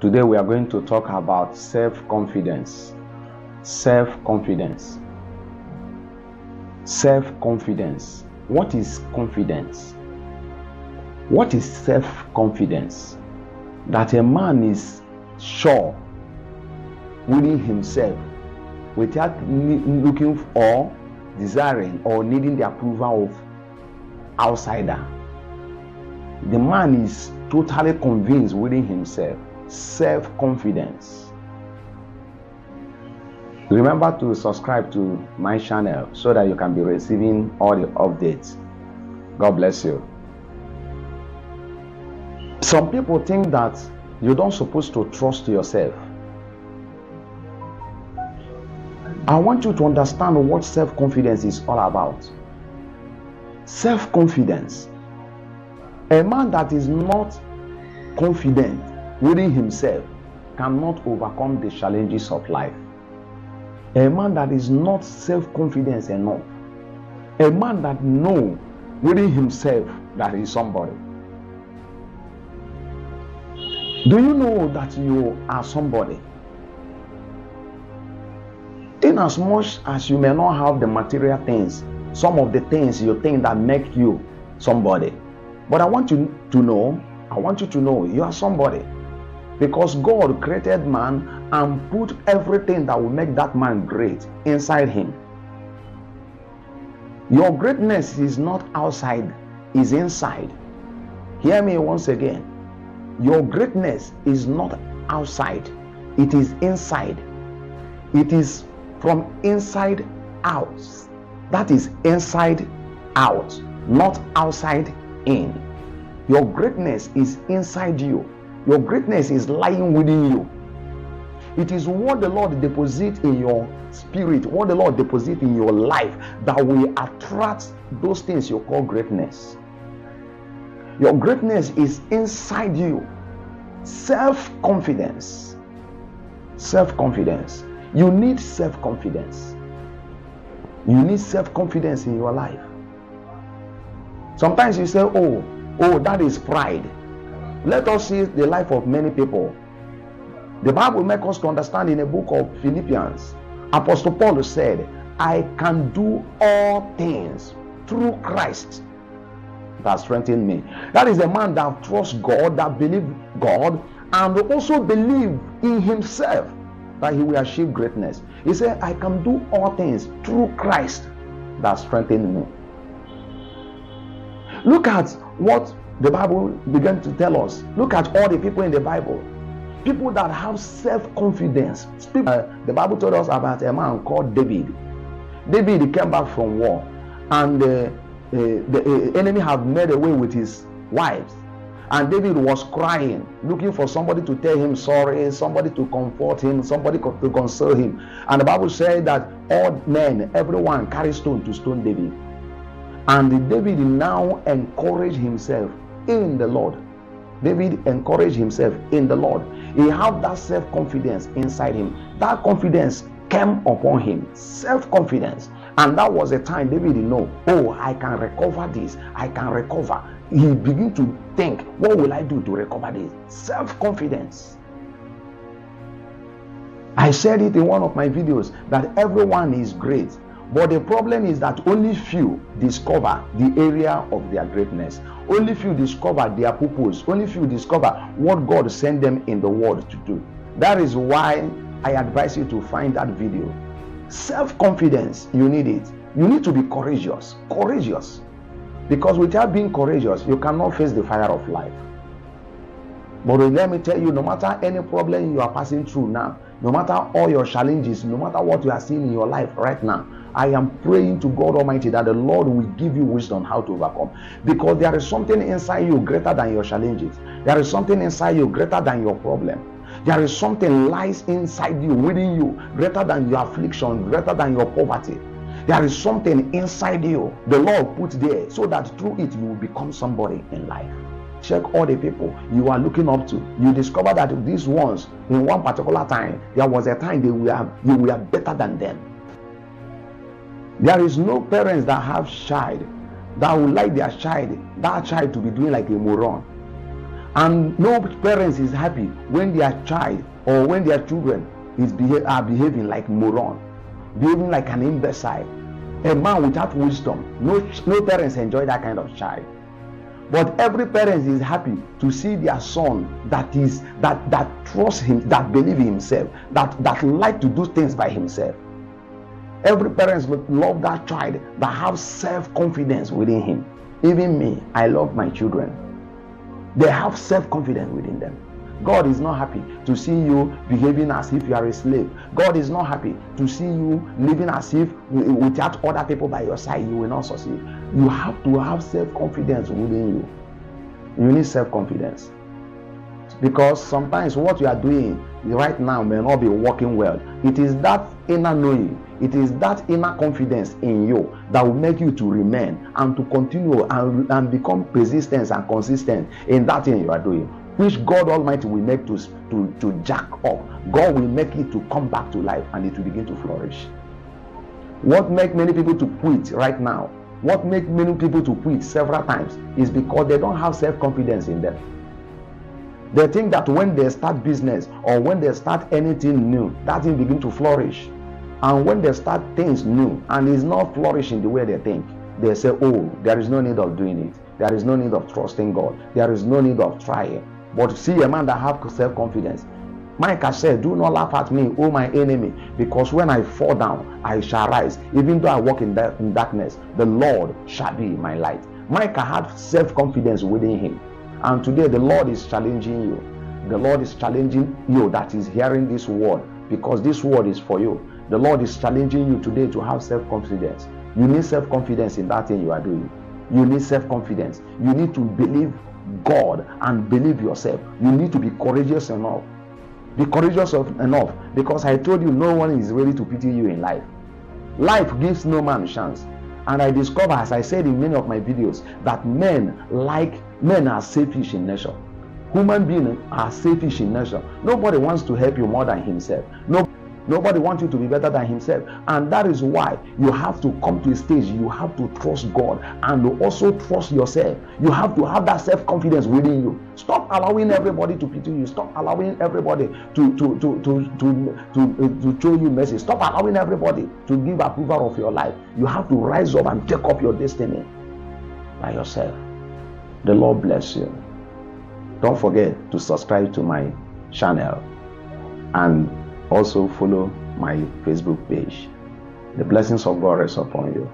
Today we are going to talk about self confidence. Self confidence. Self confidence. What is confidence? What is self confidence? That a man is sure within himself without looking for, desiring or needing the approval of outsider. The man is totally convinced within himself self confidence. Remember to subscribe to my channel so that you can be receiving all the updates. God bless you. Some people think that you don't supposed to trust yourself. I want you to understand what self-confidence is all about. Self-confidence. A man that is not confident within himself cannot overcome the challenges of life. A man that is not self-confident enough, a man that know within himself that he is somebody. Do you know that you are somebody? In as much as you may not have the material things, some of the things you think that make you somebody. But I want you to know, I want you to know you are somebody. Because God created man and put everything that will make that man great inside him. Your greatness is not outside, is inside. Hear me once again. Your greatness is not outside, it is inside. It is from inside out. That is inside out, not outside in. Your greatness is inside you. Your greatness is lying within you. It is what the Lord deposit in your spirit, what the Lord deposit in your life that will attract those things you call greatness. Your greatness is inside you. Self confidence. Self confidence. You need self confidence. You need self confidence in your life. Sometimes you say, Oh, oh, that is pride. Let us see the life of many people. The Bible makes us to understand in the book of Philippians. Apostle Paul said, I can do all things through Christ that strengthen me. That is a man that trusts God, that believes God, and also believe in himself that he will achieve greatness. He said, I can do all things through Christ that strengthen me. Look at what the Bible began to tell us. Look at all the people in the Bible. People that have self confidence. Uh, the Bible told us about a man called David. David came back from war, and uh, uh, the enemy had made away with his wives. And David was crying, looking for somebody to tell him sorry, somebody to comfort him, somebody to console him. And the Bible said that all men, everyone carried stone to stone David. And David now encouraged himself in the Lord. David encouraged himself in the Lord. He had that self confidence inside him. That confidence came upon him. Self confidence. And that was a time David know, oh, I can recover this. I can recover. He began to think, what will I do to recover this? Self confidence. I said it in one of my videos that everyone is great. But the problem is that only few discover the area of their greatness. Only few discover their purpose. Only few discover what God sent them in the world to do. That is why I advise you to find that video. Self confidence, you need it. You need to be courageous. Courageous. Because without being courageous, you cannot face the fire of life. But let me tell you, no matter any problem you are passing through now, no matter all your challenges, no matter what you are seeing in your life right now, I am praying to God Almighty that the Lord will give you wisdom how to overcome. Because there is something inside you greater than your challenges. There is something inside you greater than your problem. There is something lies inside you, within you, greater than your affliction, greater than your poverty. There is something inside you the Lord put there so that through it you will become somebody in life. Check all the people you are looking up to. You discover that these ones, in one particular time, there was a time they were you were better than them. There is no parents that have child that would like their child, that child to be doing like a moron. And no parents is happy when their child or when their children is beha- are behaving like moron, behaving like an imbecile, a man without wisdom. No, no parents enjoy that kind of child. But every parent is happy to see their son that is that that trusts him, that believe in himself, that that like to do things by himself. Every parent would love that child that have self-confidence within him. Even me, I love my children. They have self-confidence within them. God is not happy to see you behaving as if you are a slave. God is not happy to see you living as if without other people by your side you will not succeed. You have to have self confidence within you. You need self confidence. Because sometimes what you are doing right now may not be working well. It is that inner knowing, it is that inner confidence in you that will make you to remain and to continue and, and become persistent and consistent in that thing you are doing which God Almighty will make to, to, to jack up. God will make it to come back to life and it will begin to flourish. What make many people to quit right now, what make many people to quit several times is because they don't have self-confidence in them. They think that when they start business or when they start anything new, that thing begin to flourish. And when they start things new and it's not flourishing the way they think, they say, oh, there is no need of doing it. There is no need of trusting God. There is no need of trying. But see a man that have self-confidence. Micah said, Do not laugh at me, O my enemy, because when I fall down, I shall rise. Even though I walk in, da- in darkness, the Lord shall be my light. Micah had self-confidence within him. And today the Lord is challenging you. The Lord is challenging you that is hearing this word because this word is for you. The Lord is challenging you today to have self-confidence. You need self-confidence in that thing you are doing. You need self-confidence. You need to believe God and believe yourself. You need to be courageous enough. Be courageous enough because I told you no one is ready to pity you in life. Life gives no man chance. And I discover, as I said in many of my videos, that men like men are selfish in nature. Human beings are selfish in nature. Nobody wants to help you more than himself. No Nobody wants you to be better than himself. And that is why you have to come to a stage, you have to trust God and also trust yourself. You have to have that self confidence within you. Stop allowing everybody to pity you. Stop allowing everybody to, to, to, to, to, to, to show you mercy. Stop allowing everybody to give approval of your life. You have to rise up and take up your destiny by yourself. The Lord bless you. Don't forget to subscribe to my channel and also follow my Facebook page. The blessings of God rest upon you.